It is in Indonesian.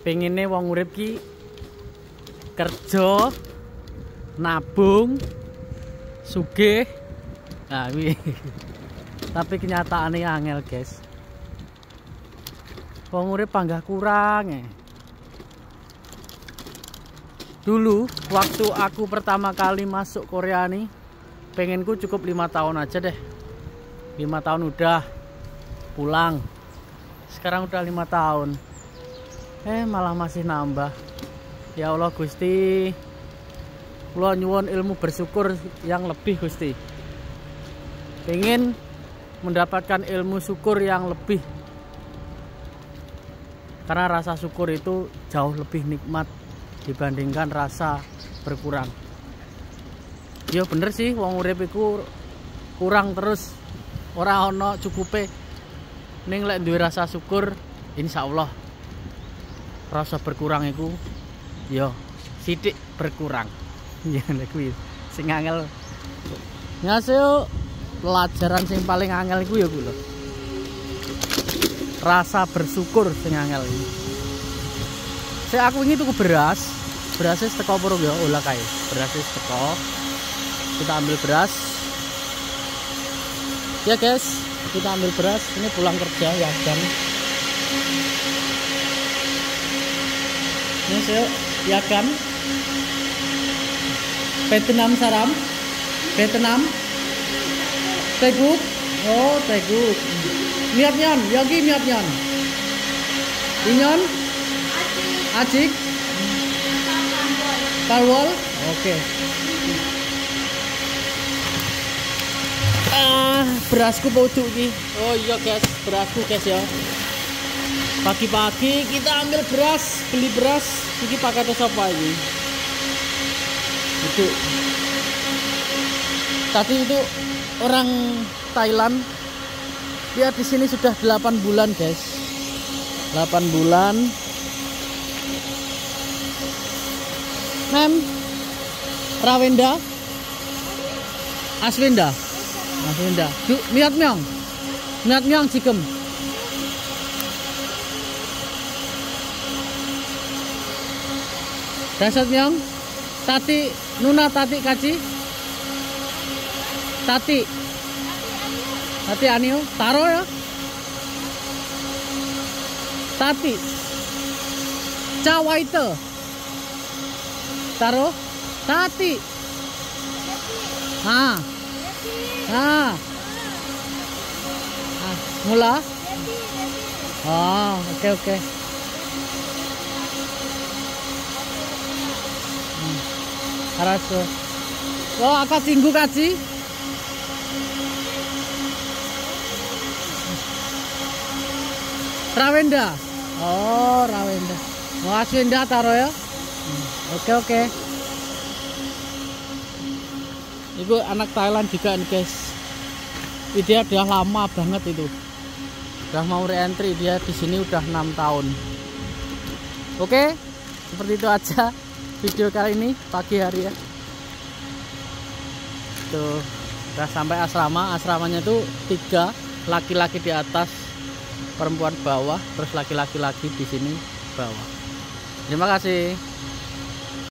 pengine wong urip ki kerja nabung sugih. Nah tapi kenyataannya angel guys. Wong urip panggah kurang eh. dulu waktu aku pertama kali masuk Korea nih pengenku cukup lima tahun aja deh. Lima tahun udah pulang. Sekarang udah lima tahun eh malah masih nambah. Ya Allah Gusti. Kula nyuwun ilmu bersyukur yang lebih Gusti. Pengen mendapatkan ilmu syukur yang lebih. Karena rasa syukur itu jauh lebih nikmat dibandingkan rasa berkurang. Ya bener sih wong urip iku kurang terus. Ora ono cukupe. Ning lek duwe rasa syukur insyaallah rasa berkurang iku ya sidik berkurang. Ya kuwi. Sing angel. Ngasih pelajaran sing paling angel iku ya kuwi rasa bersyukur sing angel ini saya aku ini tuku beras. Berasnya teko purung ya olah kae. Berasnya teko kita ambil beras. Ya guys. Kita ambil beras. Ini pulang kerja ya dan ini saya ya kan Vietnam saram Vietnam. Teguk. Oh teguk. Miap nyon yogi miap nyon inyon. Acik parwol. Oke. Okay. ah berasku bautu ini oh iya guys. Berasku guys ya pagi-pagi kita ambil beras beli beras. Ini pakai tos apa ini? Itu. Tadi itu orang Thailand. Dia di sini sudah 8 bulan guys. 8 bulan. Mem Rawenda? Aswenda Aswenda Yuk, miat miang miat miang cikem Dasat miang Tati Nuna tati kaci. Tati. Tati Anio Taro ya. Tati. Cawaite Taro. Tati. Ah Ah ah Mula. Oh oke okay, oke okay. Araso. Oh, akas singgu kaji. Rawenda. Oh, Rawenda. Mau Aswenda taro ya? Oke, oke. Itu anak Thailand juga nih, guys. Dia udah lama banget itu. Udah mau re-entry dia di sini udah enam tahun. Oke, seperti itu aja video kali ini pagi hari ya. Tuh udah sampai asrama. Asramanya tuh tiga laki-laki di atas perempuan bawah terus laki-laki lagi di sini bawah. Terima kasih